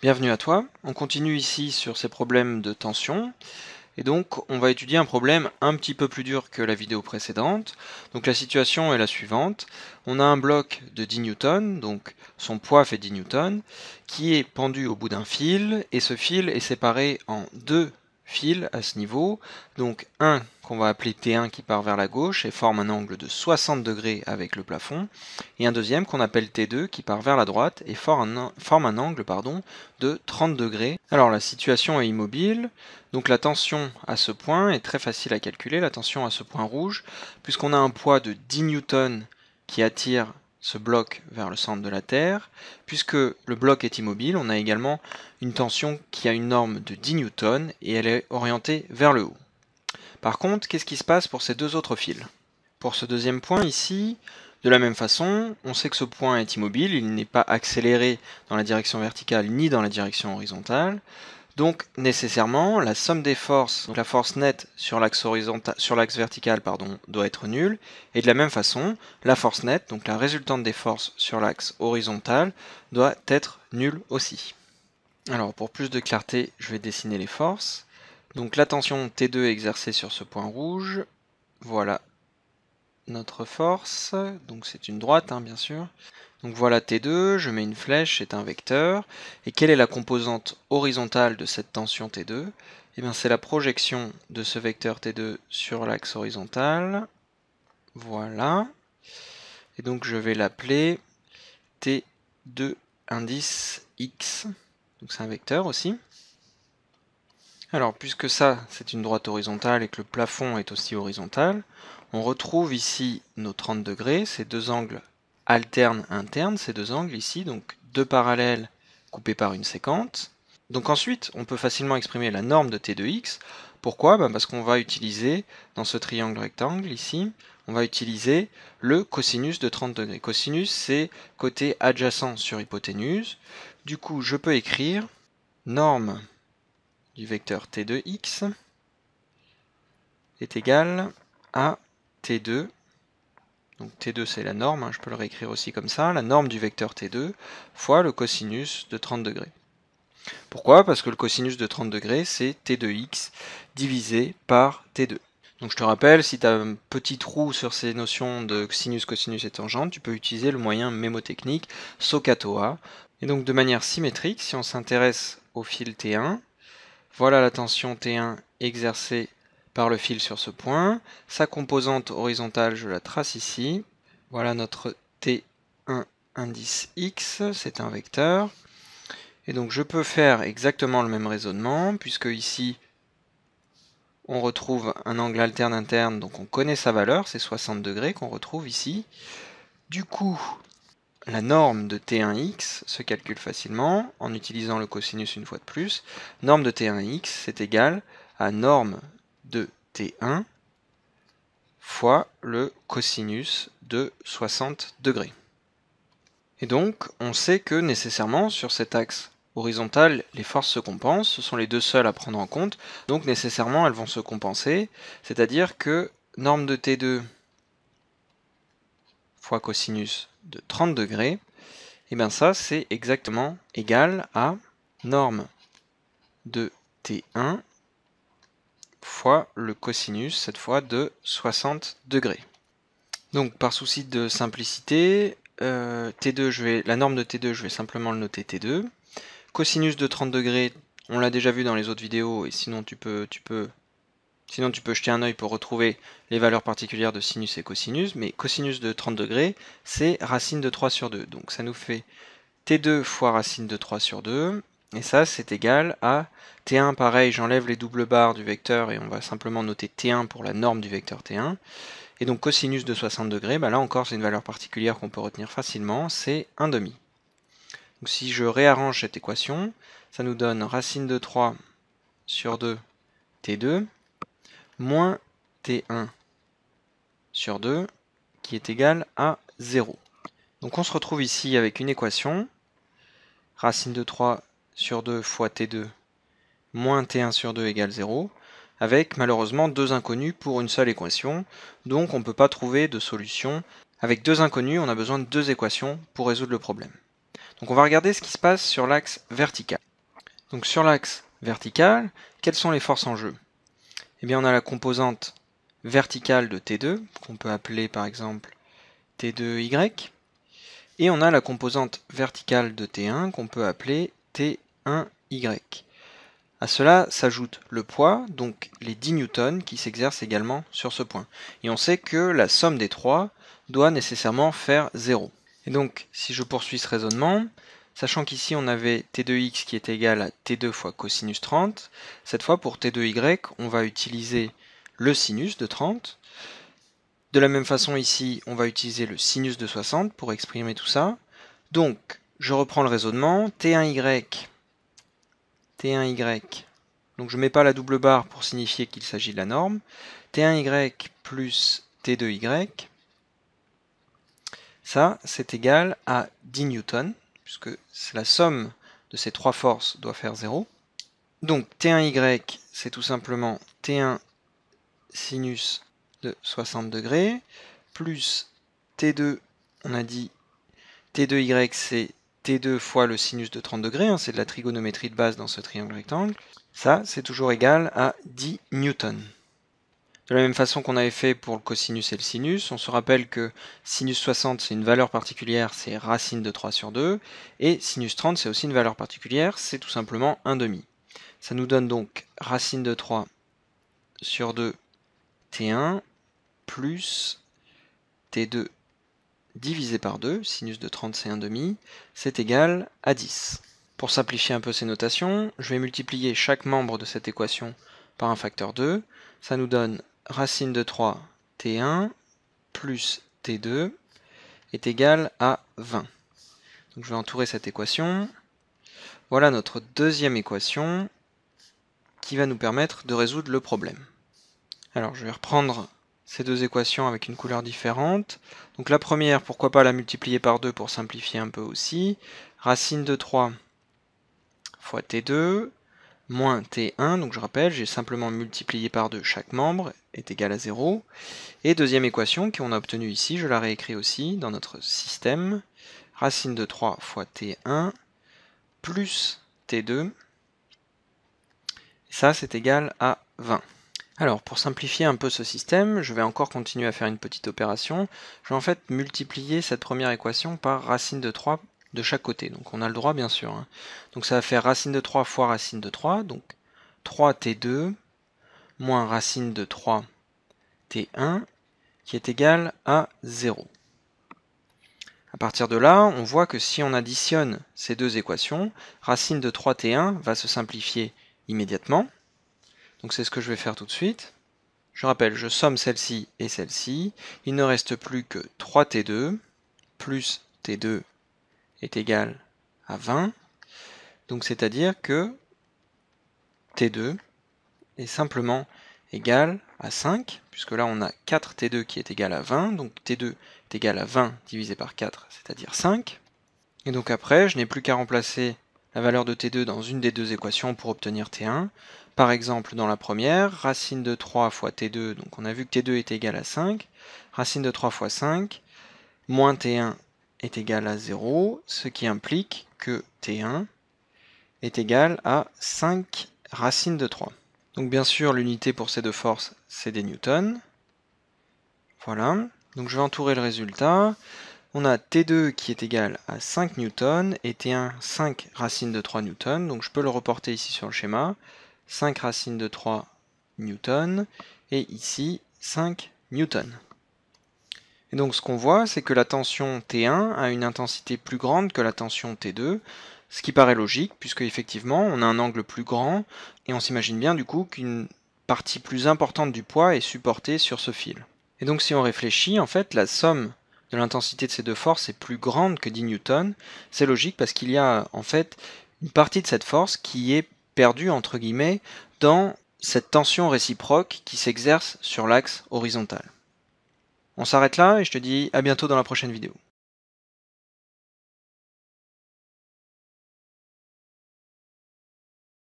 Bienvenue à toi. On continue ici sur ces problèmes de tension. Et donc, on va étudier un problème un petit peu plus dur que la vidéo précédente. Donc la situation est la suivante. On a un bloc de 10 newtons, donc son poids fait 10 newtons, qui est pendu au bout d'un fil, et ce fil est séparé en deux fil à ce niveau. Donc un qu'on va appeler T1 qui part vers la gauche et forme un angle de 60 degrés avec le plafond, et un deuxième qu'on appelle T2 qui part vers la droite et forme un, angle de 30 degrés. Alors la situation est immobile, donc la tension à ce point est très facile à calculer, la tension à ce point rouge, puisqu'on a un poids de 10 newtons qui attire ce bloc vers le centre de la Terre. Puisque le bloc est immobile, on a également une tension qui a une norme de 10 newtons et elle est orientée vers le haut. Par contre, qu'est-ce qui se passe pour ces deux autres fils? Pour ce deuxième point ici, de la même façon, on sait que ce point est immobile, il n'est pas accéléré dans la direction verticale ni dans la direction horizontale. Donc nécessairement, la somme des forces, donc la force nette sur l'axe sur l'axe vertical doit être nulle, et de la même façon, la force nette, donc la résultante des forces sur l'axe horizontal, doit être nulle aussi. Alors pour plus de clarté, je vais dessiner les forces. Donc la tension T2 exercée sur ce point rouge, voilà notre force, donc c'est une droite hein, bien sûr. Donc voilà T2, je mets une flèche, c'est un vecteur. Et quelle est la composante horizontale de cette tension T2 Eh bien c'est la projection de ce vecteur T2 sur l'axe horizontal. Voilà. Et donc je vais l'appeler T2 indice X. Donc c'est un vecteur aussi. Alors puisque ça c'est une droite horizontale et que le plafond est aussi horizontal, on retrouve ici nos 30 degrés, ces deux angles alterne interne, ces deux angles ici, donc deux parallèles coupés par une séquente. Donc ensuite, on peut facilement exprimer la norme de t de x. Pourquoi? Ben Parce qu'on va utiliser, dans ce triangle rectangle ici, on va utiliser le cosinus de 30 degrés. Cosinus, c'est côté adjacent sur hypoténuse. Du coup, je peux écrire norme du vecteur t de x est égal à t2 donc T2 c'est la norme, hein, je peux le réécrire aussi comme ça, la norme du vecteur T2 fois le cosinus de 30 degrés. Pourquoi? Parce que le cosinus de 30 degrés c'est T de x divisé par T2. Donc je te rappelle, si tu as un petit trou sur ces notions de sinus, cosinus et tangente, tu peux utiliser le moyen mémotechnique SOHCAHTOA. Et donc de manière symétrique, si on s'intéresse au fil T1, voilà la tension T1 exercée par le fil sur ce point. Sa composante horizontale, je la trace ici. Voilà notre T1 indice X, c'est un vecteur. Et donc je peux faire exactement le même raisonnement, puisque ici, on retrouve un angle alterne interne, donc on connaît sa valeur, c'est 60 degrés qu'on retrouve ici. Du coup, la norme de T1x se calcule facilement en utilisant le cosinus une fois de plus. Norme de T1x, c'est égal à norme de T1 fois le cosinus de 60 degrés. Et donc, on sait que nécessairement, sur cet axe horizontal, les forces se compensent, ce sont les deux seules à prendre en compte, donc nécessairement elles vont se compenser, c'est-à-dire que norme de T2 fois cosinus de 30 degrés, et eh bien ça c'est exactement égal à norme de T1 fois le cosinus, cette fois de 60 degrés. Donc par souci de simplicité, euh, T2, je vais, la norme de T2, je vais simplement le noter T2. Cosinus de 30 degrés, on l'a déjà vu dans les autres vidéos, et sinon tu peux, tu peux, sinon tu peux jeter un œil pour retrouver les valeurs particulières de sinus et cosinus, mais cosinus de 30 degrés, c'est racine de 3 sur 2. Donc ça nous fait T2 fois racine de 3 sur 2, et ça, c'est égal à T1, pareil, j'enlève les doubles barres du vecteur et on va simplement noter T1 pour la norme du vecteur T1. Et donc cosinus de 60 degrés, bah là encore c'est une valeur particulière qu'on peut retenir facilement, c'est 1 demi. Donc si je réarrange cette équation, ça nous donne racine de 3 sur 2 T2 moins T1 sur 2 qui est égal à 0. Donc on se retrouve ici avec une équation, racine de 3 sur 2 fois t2 moins t1 sur 2 égale 0, avec malheureusement deux inconnus pour une seule équation, donc on ne peut pas trouver de solution. Avec deux inconnus, on a besoin de deux équations pour résoudre le problème. Donc on va regarder ce qui se passe sur l'axe vertical. Donc sur l'axe vertical, quelles sont les forces en jeu? Eh bien on a la composante verticale de T2, qu'on peut appeler par exemple T2Y, et on a la composante verticale de T1 qu'on peut appeler T1Y. À cela s'ajoute le poids, donc les 10 newtons qui s'exercent également sur ce point. Et on sait que la somme des trois doit nécessairement faire 0. Et donc, si je poursuis ce raisonnement, sachant qu'ici on avait t2x qui est égal à t2 fois cosinus 30, cette fois pour t2y, on va utiliser le sinus de 30. De la même façon ici, on va utiliser le sinus de 60 pour exprimer tout ça. Donc, je reprends le raisonnement, t1y, t1y, donc je ne mets pas la double barre pour signifier qu'il s'agit de la norme, t1y plus t2y, ça, c'est égal à 10 newtons, puisque la somme de ces trois forces doit faire 0. Donc T1Y, c'est tout simplement T1 sinus de 60 degrés, plus T2, on a dit T2Y, c'est T2 fois le sinus de 30 degrés, hein, c'est de la trigonométrie de base dans ce triangle rectangle. Ça, c'est toujours égal à 10 newtons. De la même façon qu'on avait fait pour le cosinus et le sinus, on se rappelle que sinus 60 c'est une valeur particulière, c'est racine de 3 sur 2, et sinus 30 c'est aussi une valeur particulière, c'est tout simplement 1 demi. Ça nous donne donc racine de 3 sur 2 T1 plus T2 divisé par 2, sinus de 30 c'est 1 demi, c'est égal à 10. Pour simplifier un peu ces notations, je vais multiplier chaque membre de cette équation par un facteur 2, ça nous donne racine de 3 T1 plus T2 est égal à 20. Donc je vais entourer cette équation. Voilà notre deuxième équation qui va nous permettre de résoudre le problème. Alors je vais reprendre ces deux équations avec une couleur différente. Donc la première, pourquoi pas la multiplier par 2 pour simplifier un peu aussi. Racine de 3 fois T2 moins T1, donc je rappelle, j'ai simplement multiplié par 2 chaque membre, est égal à 0. Et deuxième équation qu'on a obtenue ici, je la réécris aussi dans notre système, racine de 3 fois T1 plus T2, ça c'est égal à 20. Alors pour simplifier un peu ce système, je vais encore continuer à faire une petite opération. Je vais en fait multiplier cette première équation par racine de 3 de chaque côté. Donc on a le droit bien sûr. Hein. Donc ça va faire racine de 3 fois racine de 3, donc 3t2 moins racine de 3 t1 qui est égal à 0. À partir de là, on voit que si on additionne ces deux équations, racine de 3t1 va se simplifier immédiatement. Donc c'est ce que je vais faire tout de suite. Je rappelle, je somme celle-ci et celle-ci. Il ne reste plus que 3t2 plus t2 est égal à 20. Donc c'est-à-dire que T2 est simplement égal à 5, puisque là on a 4T2 qui est égal à 20, donc T2 est égal à 20 divisé par 4, c'est-à-dire 5. Et donc après, je n'ai plus qu'à remplacer la valeur de T2 dans une des deux équations pour obtenir T1. Par exemple, dans la première, racine de 3 fois T2, donc on a vu que T2 est égal à 5, racine de 3 fois 5, moins T1 est égal à 0, ce qui implique que T1 est égal à 5 racines de 3. Donc bien sûr, l'unité pour ces deux forces, c'est des newtons. Voilà. Donc je vais entourer le résultat. On a T2 qui est égal à 5 newtons et T1 5 racines de 3 newtons. Donc je peux le reporter ici sur le schéma. 5 racines de 3 newtons et ici 5 newtons. Et donc ce qu'on voit, c'est que la tension T1 a une intensité plus grande que la tension T2, ce qui paraît logique, puisque effectivement on a un angle plus grand, et on s'imagine bien du coup qu'une partie plus importante du poids est supportée sur ce fil. Et donc si on réfléchit, en fait la somme de l'intensité de ces deux forces est plus grande que 10 newtons, c'est logique parce qu'il y a en fait une partie de cette force qui est perdue entre guillemets dans cette tension réciproque qui s'exerce sur l'axe horizontal. On s'arrête là et je te dis à bientôt dans la prochaine vidéo.